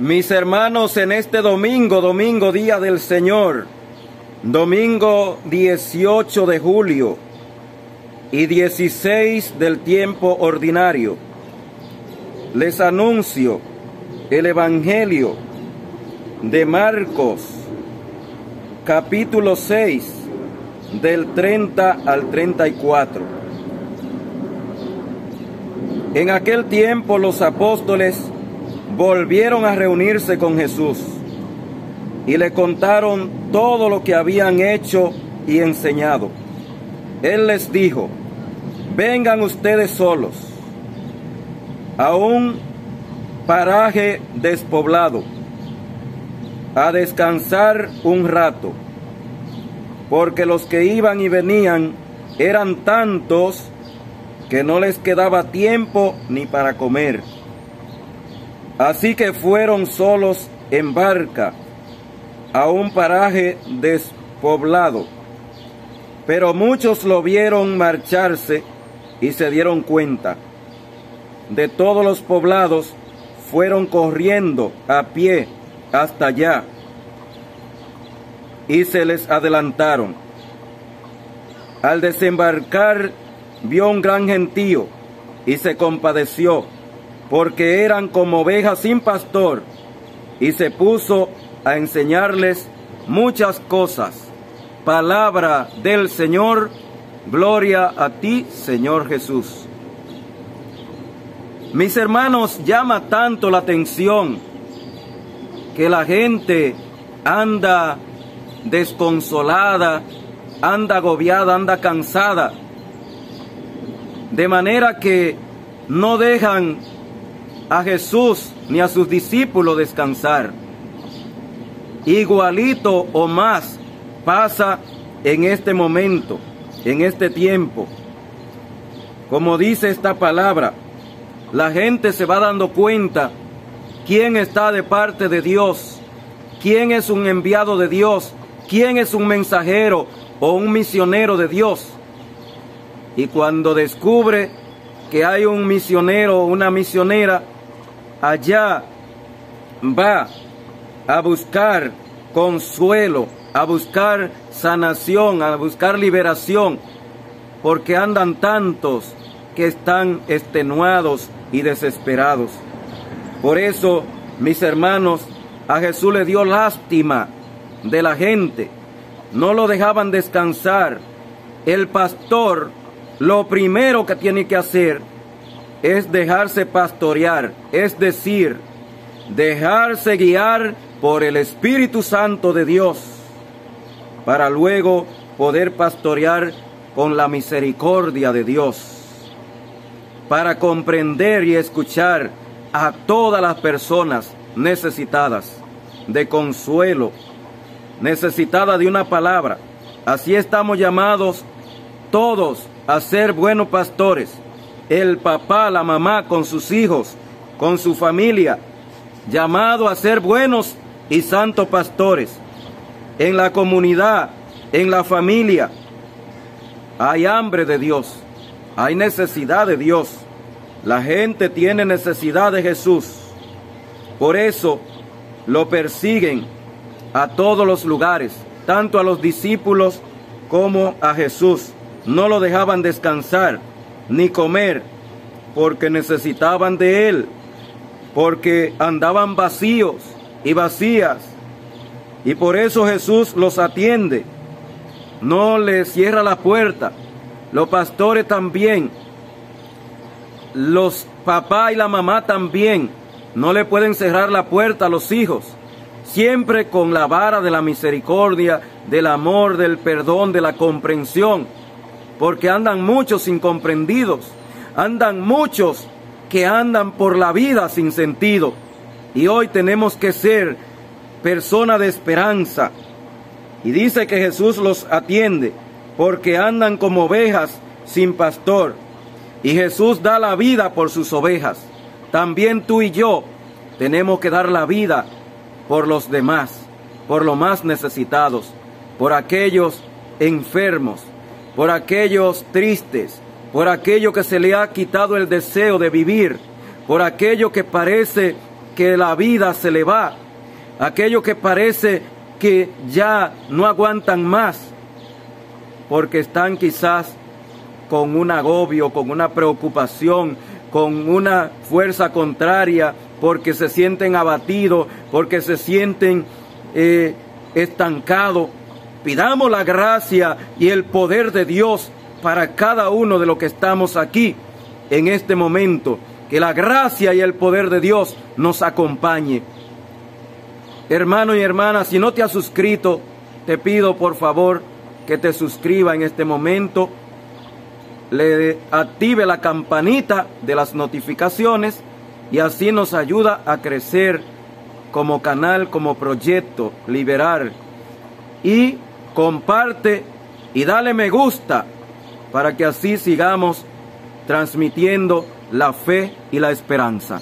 Mis hermanos, en este domingo, domingo día del Señor, domingo 18 de julio y 16 del tiempo ordinario, les anuncio el Evangelio de Marcos, capítulo 6, del 30 al 34. En aquel tiempo los apóstoles volvieron a reunirse con Jesús y le contaron todo lo que habían hecho y enseñado. Él les dijo, vengan ustedes solos a un paraje despoblado, a descansar un rato, porque los que iban y venían eran tantos que no les quedaba tiempo ni para comer. Así que fueron solos en barca a un paraje despoblado. Pero muchos lo vieron marcharse y se dieron cuenta. De todos los poblados fueron corriendo a pie hasta allá y se les adelantaron. Al desembarcar vio un gran gentío y se compadeció porque eran como ovejas sin pastor, y se puso a enseñarles muchas cosas. Palabra del Señor, gloria a ti, Señor Jesús. Mis hermanos, llama tanto la atención que la gente anda desconsolada, anda agobiada, anda cansada, de manera que no dejan a Jesús ni a sus discípulos descansar. Igualito o más pasa en este momento, en este tiempo. Como dice esta palabra, la gente se va dando cuenta quién está de parte de Dios, quién es un enviado de Dios, quién es un mensajero o un misionero de Dios. Y cuando descubre que hay un misionero o una misionera, allá va a buscar consuelo, a buscar sanación, a buscar liberación, porque andan tantos que están extenuados y desesperados. Por eso, mis hermanos, a Jesús le dio lástima de la gente. No lo dejaban descansar. El pastor lo primero que tiene que hacer es dejarse pastorear, es decir, dejarse guiar por el Espíritu Santo de Dios, para luego poder pastorear con la misericordia de Dios, para comprender y escuchar a todas las personas necesitadas de consuelo, necesitadas de una palabra. Así estamos llamados todos a ser buenos pastores el papá, la mamá con sus hijos, con su familia, llamado a ser buenos y santos pastores. En la comunidad, en la familia, hay hambre de Dios, hay necesidad de Dios. La gente tiene necesidad de Jesús. Por eso lo persiguen a todos los lugares, tanto a los discípulos como a Jesús. No lo dejaban descansar ni comer, porque necesitaban de Él, porque andaban vacíos y vacías. Y por eso Jesús los atiende, no les cierra la puerta. Los pastores también, los papá y la mamá también, no le pueden cerrar la puerta a los hijos, siempre con la vara de la misericordia, del amor, del perdón, de la comprensión porque andan muchos incomprendidos, andan muchos que andan por la vida sin sentido. Y hoy tenemos que ser persona de esperanza. Y dice que Jesús los atiende porque andan como ovejas sin pastor. Y Jesús da la vida por sus ovejas. También tú y yo tenemos que dar la vida por los demás, por los más necesitados, por aquellos enfermos, por aquellos tristes, por aquello que se le ha quitado el deseo de vivir, por aquello que parece que la vida se le va, aquellos que parece que ya no aguantan más, porque están quizás con un agobio, con una preocupación, con una fuerza contraria, porque se sienten abatidos, porque se sienten eh, estancados. Pidamos la gracia y el poder de Dios para cada uno de los que estamos aquí en este momento. Que la gracia y el poder de Dios nos acompañe. Hermano y hermana, si no te has suscrito, te pido por favor que te suscriba en este momento, le active la campanita de las notificaciones y así nos ayuda a crecer como canal, como proyecto, liberar. Y comparte y dale me gusta para que así sigamos transmitiendo la fe y la esperanza.